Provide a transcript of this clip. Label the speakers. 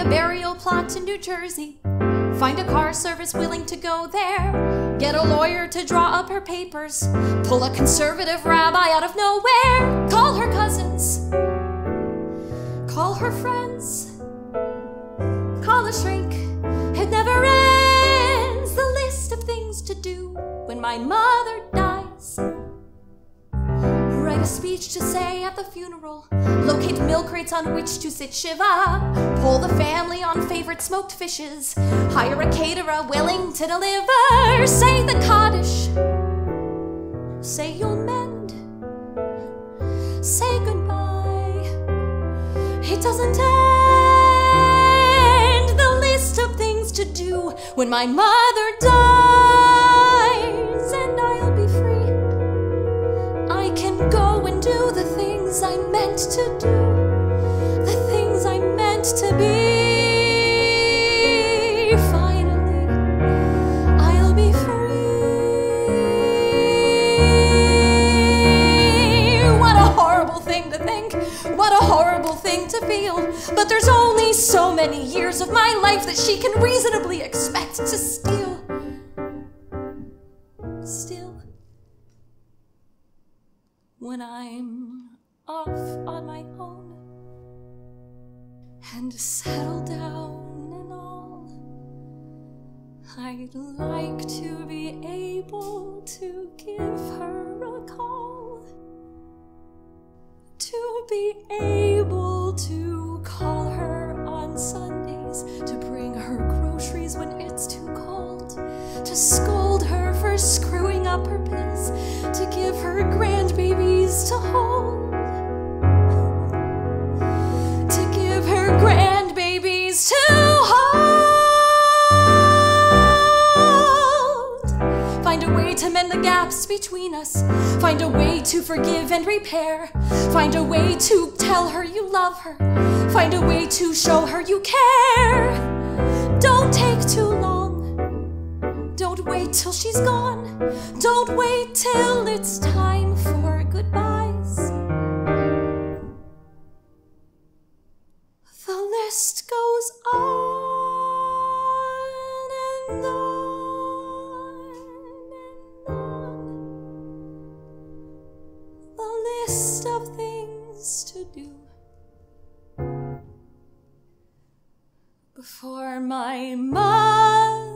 Speaker 1: a burial plot in New Jersey. Find a car service willing to go there. Get a lawyer to draw up her papers. Pull a conservative rabbi out of nowhere. Call her cousins. Call her friends. Call a shrink. It never ends. The list of things to do when my mother. A speech to say at the funeral. Locate milk crates on which to sit Shiva. Pull the family on favorite smoked fishes. Hire a caterer willing to deliver. Say the Kaddish. Say you'll mend. Say goodbye. It doesn't end. The list of things to do when my mother dies, to do, the things I meant to be. Finally, I'll be free. What a horrible thing to think, what a horrible thing to feel. But there's only so many years of my life that she can reasonably expect to steal. Still when I'm off on my own and settle down and all. I'd like to be able to give her a call. To be able to call her on Sundays to bring her groceries when it's too cold. To scold her for screwing up her pills. To give her grandbabies Find a way to mend the gaps between us. Find a way to forgive and repair. Find a way to tell her you love her. Find a way to show her you care. Don't take too long. Don't wait till she's gone. Don't wait till it's time for goodbyes. The list goes to do before my mother